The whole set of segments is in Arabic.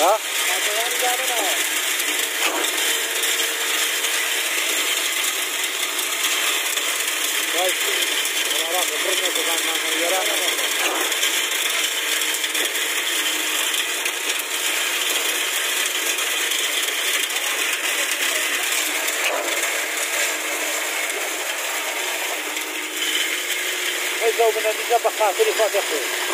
ها؟ زوجنا بجبخات لفاتحين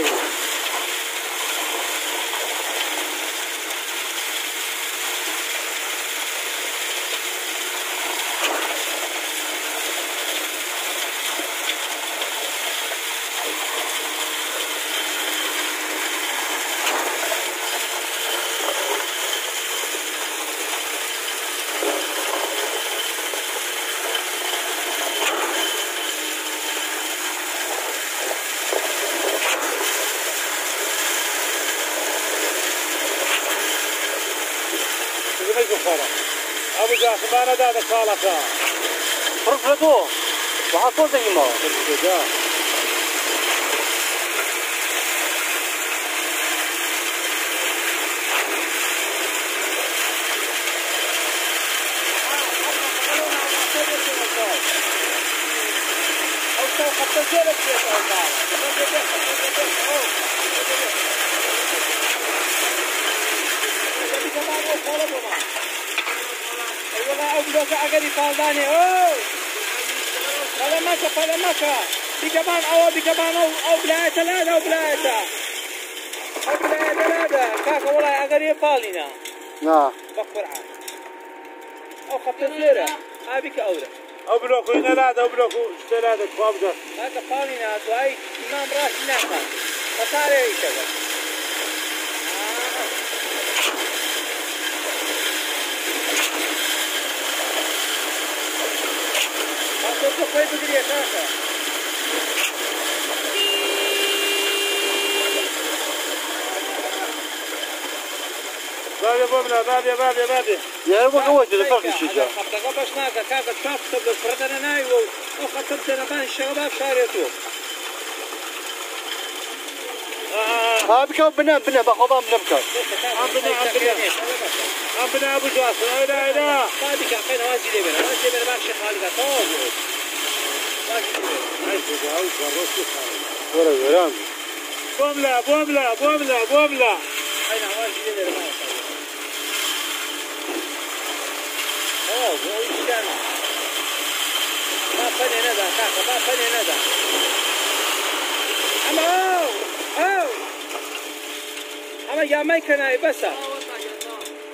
Hollywood. وزو من النجاة بخاطر فاتح طيب ابو جاسم ما. نداد صالك فرق لدو وحصل زي ما والله عقلي فالداني اوه هذا مكة هذا مكة بكمان أو بكمان أو أو بلاية ثلاثة أو بلاية أو بلاية ثلاثة كاكا والله عقلي فالينا نعم بكبر عام أو خط الزيرة هابيك اولى أو بلوكو هنا لا أو بلوكو ثلاثة فابدا هذا فالينا هاي امام راس نعمة فصار يشتغل foi poderia caça. بابي بابنا بابي بابي بابي يا رب قوت الفرق الشجاع قبل باش ناقة كاكا تشاف تبدا فردنا ناي وخطبت أنا بان الشباب شاريتو ها بك بنا بنا عم بنا عم بنا عم بنا ابو جاسم لا لا لا بابي كاكا واجي لي بنا واجي لي بنا باش خالد طول ورا ورا بوملا بوملا بوملا بوملا اين واجي لي بنا اوه وش كان ما فني ندى كاكا ما فني ندى اما اوه اوه اما يا مايكنا بس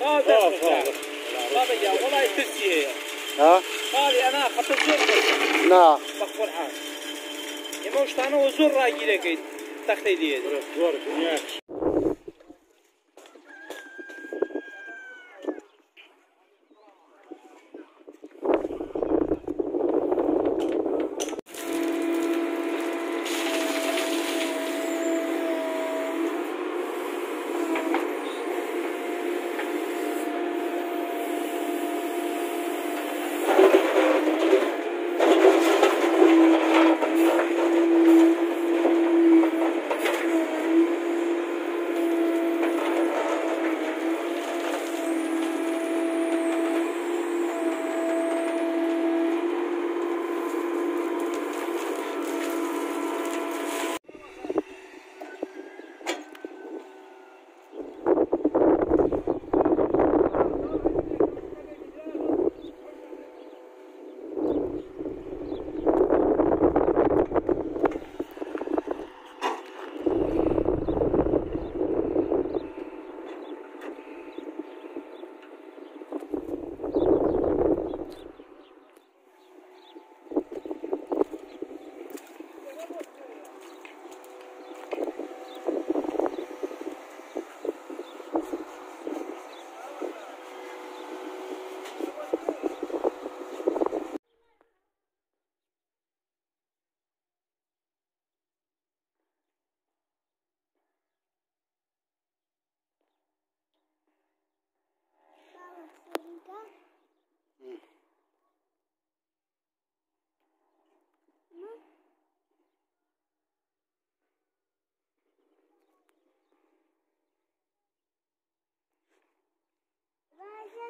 آه ده بابا يا والله تسي ها قالي أنا خطت زر نعم بخبر حال يما وش تانو زر راجي لك تختي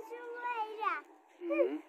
是为着。嗯